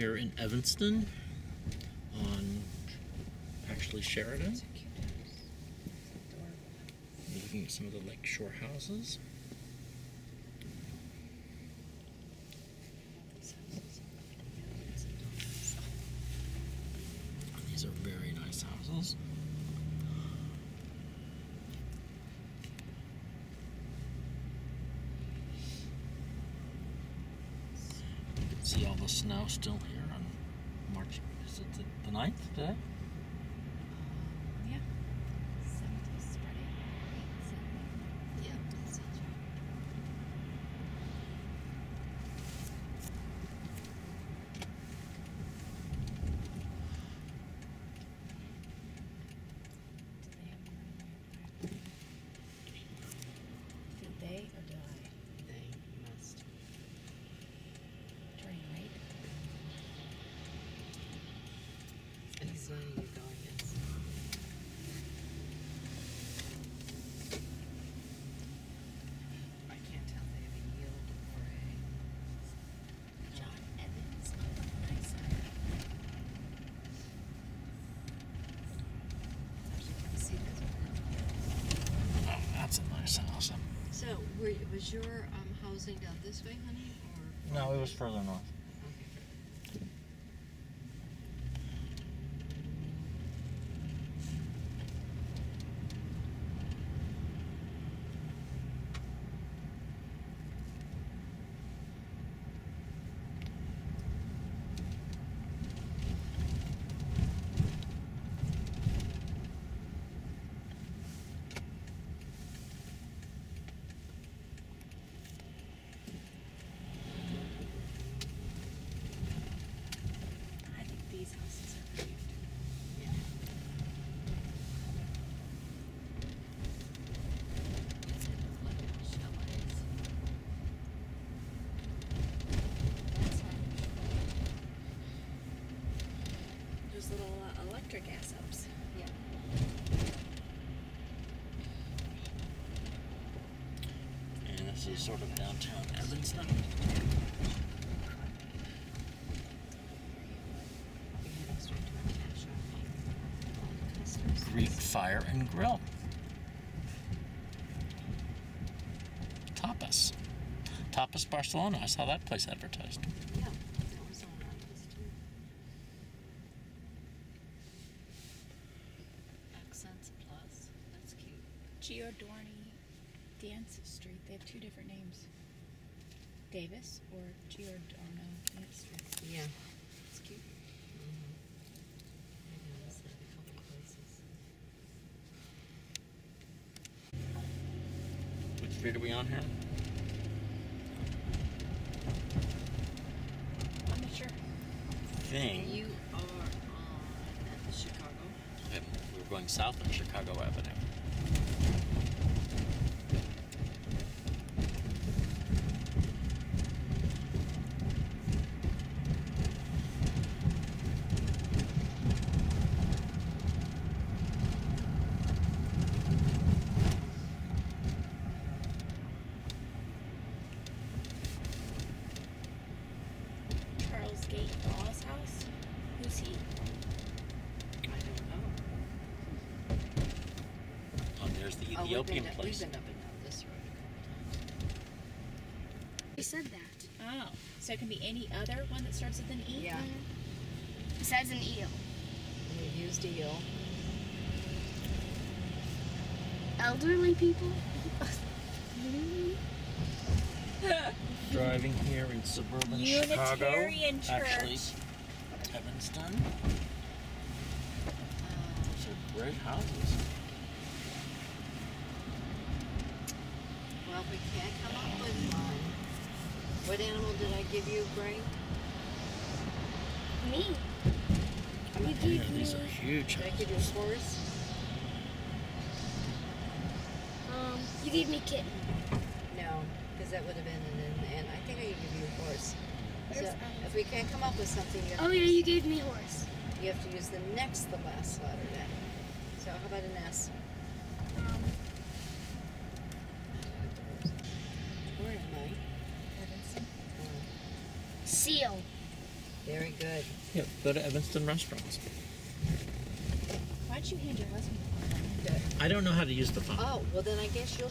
here in Evanston on actually Sheridan. Looking at some of the lakeshore houses. These are very nice houses. See all the snow still here on March. Is it the, the 9th today? Yeah. Seventy spreading. Yeah, that's it. Did they have more than Did they or did I? They must. Turning right? It's letting you I can't tell if they have a yield or a. John Evans on the nice side. Actually, can see this one. Oh, that's a nice house. So, were, was your um, housing down this way, honey, or? No, it was further north. Okay. I think these houses are cute. Yeah. Like chalets. That's orange. There's little uh, electric gas ups. Yeah. And this is sort of downtown Evanston. We heading straight to our cash shop. All the customers. Greek Fire and Grill. Tapas. Tapas Barcelona. I saw that place advertised. Yeah, that was on our list too. Accents Plus. That's cute. Giordani Dance Street. They have two different names. Davis or Giordano Dance Street. Yeah. It's cute. Mm-hmm. I noticed that a couple places. Which street are we on here? I'm not sure. Thing. You are on Chicago. We're going south on Chicago Avenue. Charles Gates Dawes house. Who's he? I don't know. Oh, there's the Oh, we've Ethiopian been, place. We've been up and down this road a couple times. He said that. Oh, so it can be any other one that starts with an E. Yeah. Besides an eel. We've used eel. Elderly people? Driving here in suburban Chicago. Unitarian Actually, Church. Evanston. Uh, Those are great houses. Well, we can't come up with one. What animal did I give you, Brain? Me? You Yeah, gave these are me, huge Did I give you a horse? um, you gave me kitten. No, because that would have been an and, and I think I gave you a horse. So um, if we can't come up with something, you have, Oh yeah, you gave me horse. you have to use the next, the last letter then. So how about an S? Um, Where am I? Evanston. Oh, seal. Very good. Yeah, go to Evanston Restaurants. Why'd you hand your husband the phone? I don't know how to use the phone. Oh, well then I guess you'll